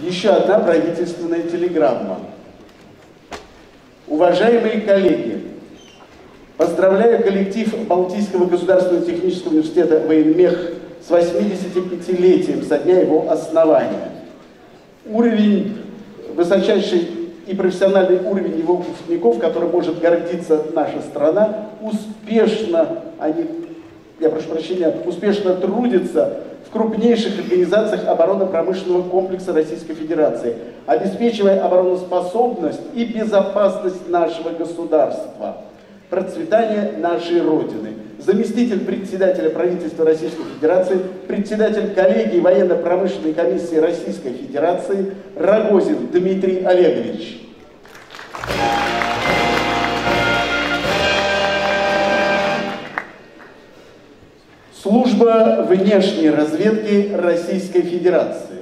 Еще одна правительственная телеграмма. Уважаемые коллеги, поздравляю коллектив Балтийского государственного технического университета военмех с 85-летием со дня его основания. Уровень, высочайший и профессиональный уровень его выпускников, которым может гордиться наша страна, успешно, они, я прошу прощения, успешно трудятся в крупнейших организациях оборонно-промышленного комплекса Российской Федерации, обеспечивая обороноспособность и безопасность нашего государства, процветание нашей Родины. Заместитель председателя правительства Российской Федерации, председатель коллегии военно-промышленной комиссии Российской Федерации Рогозин Дмитрий Олегович. Служба внешней разведки Российской Федерации.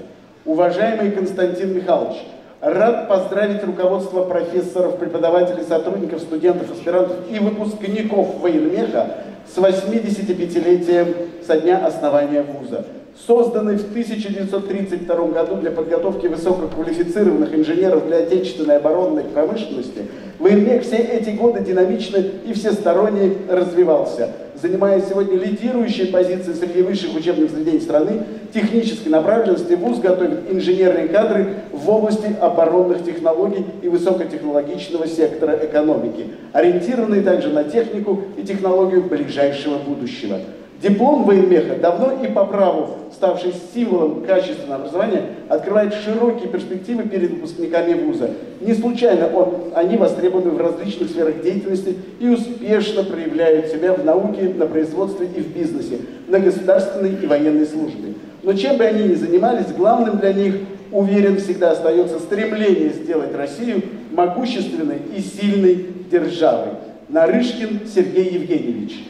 Уважаемый Константин Михайлович, рад поздравить руководство профессоров, преподавателей, сотрудников, студентов, аспирантов и выпускников военмеха с 85-летием со дня основания вуза. Созданный в 1932 году для подготовки высококвалифицированных инженеров для отечественной оборонной промышленности, военмех все эти годы динамично и всесторонне развивался, занимая сегодня лидирующие позиции среди высших учебных заведений страны, технической направленности вуз готовит инженерные кадры в области оборонных технологий и высокотехнологичного сектора экономики, ориентированные также на технику и технологию ближайшего будущего. Диплом военмеха, давно и по праву ставший символом качественного образования, открывает широкие перспективы перед выпускниками вуза. Не случайно он, они востребованы в различных сферах деятельности и успешно проявляют себя в науке, на производстве и в бизнесе, на государственной и военной службе. Но чем бы они ни занимались, главным для них, уверен, всегда остается стремление сделать Россию могущественной и сильной державой. Нарышкин Сергей Евгеньевич.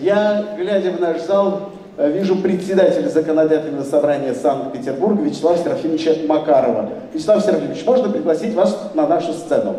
Я, глядя в наш зал, вижу председателя законодательного собрания Санкт-Петербурга Вячеслава Серафимовича Макарова. Вячеслав Серафимович, можно пригласить вас на нашу сцену?